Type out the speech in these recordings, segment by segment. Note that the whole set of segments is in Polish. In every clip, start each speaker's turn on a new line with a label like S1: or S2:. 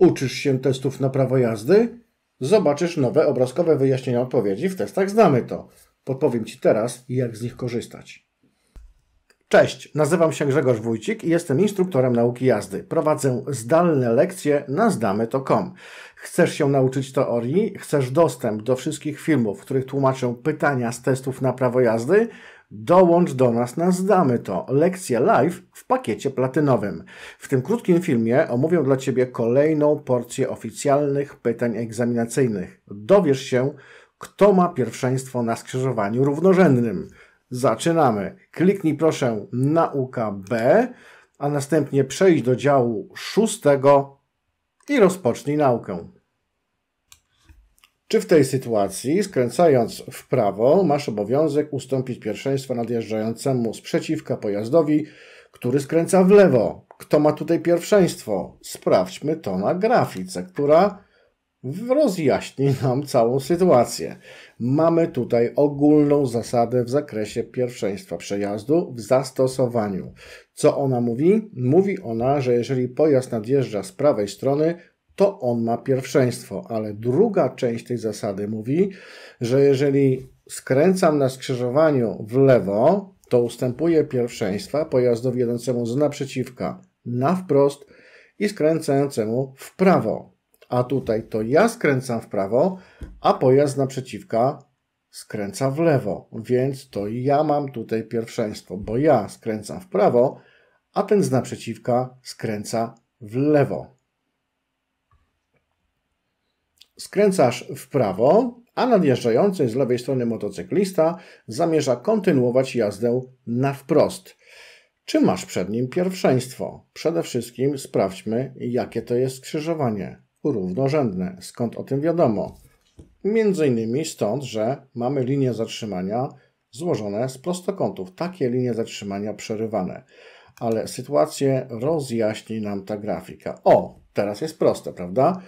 S1: Uczysz się testów na prawo jazdy? Zobaczysz nowe obrazkowe wyjaśnienia odpowiedzi w testach Znamy to. Podpowiem Ci teraz, jak z nich korzystać. Cześć, nazywam się Grzegorz Wójcik i jestem instruktorem nauki jazdy. Prowadzę zdalne lekcje na zdamy.com. Chcesz się nauczyć teorii? Chcesz dostęp do wszystkich filmów, w których tłumaczę pytania z testów na prawo jazdy? Dołącz do nas na Zdamy to. Lekcje live w pakiecie platynowym. W tym krótkim filmie omówię dla Ciebie kolejną porcję oficjalnych pytań egzaminacyjnych. Dowiesz się, kto ma pierwszeństwo na skrzyżowaniu równorzędnym. Zaczynamy. Kliknij proszę nauka B, a następnie przejdź do działu szóstego i rozpocznij naukę. Czy w tej sytuacji, skręcając w prawo, masz obowiązek ustąpić pierwszeństwa nadjeżdżającemu sprzeciwka pojazdowi, który skręca w lewo? Kto ma tutaj pierwszeństwo? Sprawdźmy to na grafice, która rozjaśni nam całą sytuację. Mamy tutaj ogólną zasadę w zakresie pierwszeństwa przejazdu w zastosowaniu. Co ona mówi? Mówi ona, że jeżeli pojazd nadjeżdża z prawej strony, to on ma pierwszeństwo, ale druga część tej zasady mówi, że jeżeli skręcam na skrzyżowaniu w lewo, to ustępuję pierwszeństwa pojazdowi jadącemu z naprzeciwka na wprost i skręcającemu w prawo. A tutaj to ja skręcam w prawo, a pojazd naprzeciwka skręca w lewo, więc to ja mam tutaj pierwszeństwo, bo ja skręcam w prawo, a ten z naprzeciwka skręca w lewo skręcasz w prawo, a nadjeżdżający z lewej strony motocyklista zamierza kontynuować jazdę na wprost. Czy masz przed nim pierwszeństwo? Przede wszystkim sprawdźmy, jakie to jest skrzyżowanie. Równorzędne. Skąd o tym wiadomo? Między innymi stąd, że mamy linie zatrzymania złożone z prostokątów. Takie linie zatrzymania przerywane. Ale sytuację rozjaśni nam ta grafika. O, teraz jest proste, prawda?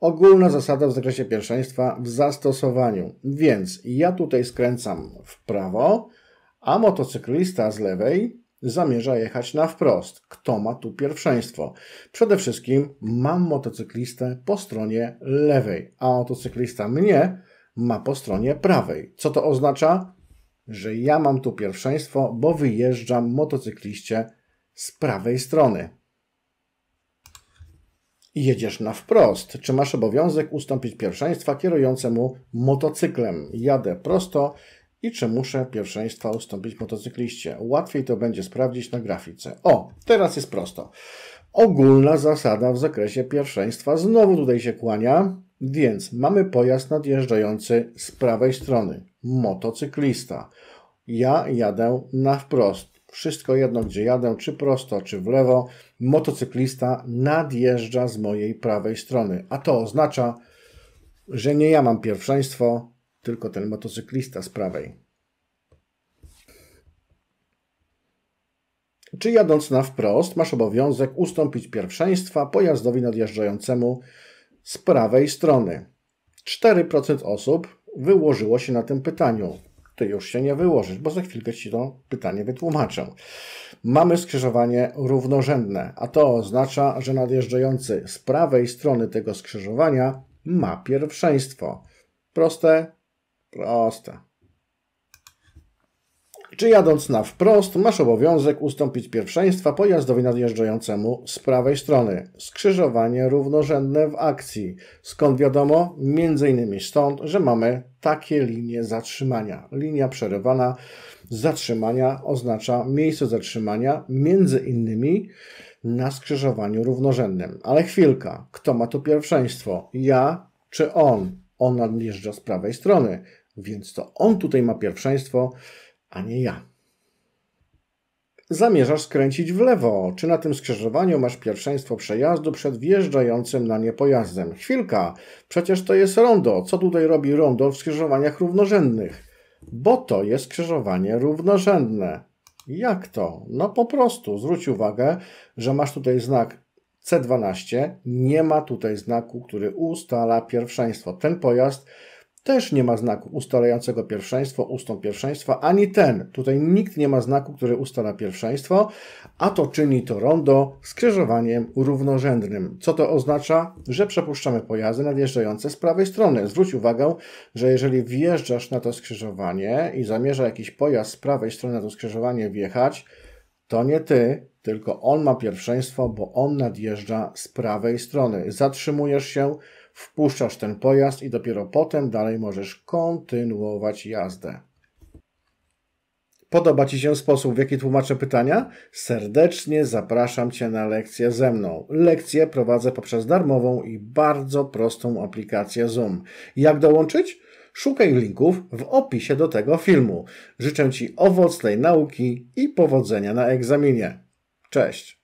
S1: Ogólna zasada w zakresie pierwszeństwa w zastosowaniu. Więc ja tutaj skręcam w prawo, a motocyklista z lewej zamierza jechać na wprost. Kto ma tu pierwszeństwo? Przede wszystkim mam motocyklistę po stronie lewej, a motocyklista mnie ma po stronie prawej. Co to oznacza? Że ja mam tu pierwszeństwo, bo wyjeżdżam motocykliście z prawej strony jedziesz na wprost. Czy masz obowiązek ustąpić pierwszeństwa kierującemu motocyklem? Jadę prosto i czy muszę pierwszeństwa ustąpić motocykliście? Łatwiej to będzie sprawdzić na grafice. O, teraz jest prosto. Ogólna zasada w zakresie pierwszeństwa znowu tutaj się kłania, więc mamy pojazd nadjeżdżający z prawej strony. Motocyklista. Ja jadę na wprost wszystko jedno, gdzie jadę, czy prosto, czy w lewo, motocyklista nadjeżdża z mojej prawej strony. A to oznacza, że nie ja mam pierwszeństwo, tylko ten motocyklista z prawej. Czy jadąc na wprost, masz obowiązek ustąpić pierwszeństwa pojazdowi nadjeżdżającemu z prawej strony? 4% osób wyłożyło się na tym pytaniu ty już się nie wyłożysz, bo za chwilkę Ci to pytanie wytłumaczę. Mamy skrzyżowanie równorzędne, a to oznacza, że nadjeżdżający z prawej strony tego skrzyżowania ma pierwszeństwo. Proste? Proste czy jadąc na wprost masz obowiązek ustąpić pierwszeństwa pojazdowi nadjeżdżającemu z prawej strony. Skrzyżowanie równorzędne w akcji. Skąd wiadomo? Między innymi stąd, że mamy takie linie zatrzymania. Linia przerywana zatrzymania oznacza miejsce zatrzymania między innymi na skrzyżowaniu równorzędnym. Ale chwilka, kto ma tu pierwszeństwo? Ja czy on? On nadjeżdża z prawej strony, więc to on tutaj ma pierwszeństwo a nie ja. Zamierzasz skręcić w lewo. Czy na tym skrzyżowaniu masz pierwszeństwo przejazdu przed wjeżdżającym na nie pojazdem? Chwilka, przecież to jest rondo. Co tutaj robi rondo w skrzyżowaniach równorzędnych? Bo to jest skrzyżowanie równorzędne. Jak to? No po prostu zwróć uwagę, że masz tutaj znak C12. Nie ma tutaj znaku, który ustala pierwszeństwo. Ten pojazd też nie ma znaku ustalającego pierwszeństwo, ustąp pierwszeństwa, ani ten. Tutaj nikt nie ma znaku, który ustala pierwszeństwo, a to czyni to rondo skrzyżowaniem równorzędnym. Co to oznacza? Że przepuszczamy pojazdy nadjeżdżające z prawej strony. Zwróć uwagę, że jeżeli wjeżdżasz na to skrzyżowanie i zamierza jakiś pojazd z prawej strony na to skrzyżowanie wjechać, to nie ty, tylko on ma pierwszeństwo, bo on nadjeżdża z prawej strony. Zatrzymujesz się, wpuszczasz ten pojazd i dopiero potem dalej możesz kontynuować jazdę. Podoba Ci się sposób, w jaki tłumaczę pytania? Serdecznie zapraszam Cię na lekcję ze mną. Lekcję prowadzę poprzez darmową i bardzo prostą aplikację Zoom. Jak dołączyć? Szukaj linków w opisie do tego filmu. Życzę Ci owocnej nauki i powodzenia na egzaminie. Cześć!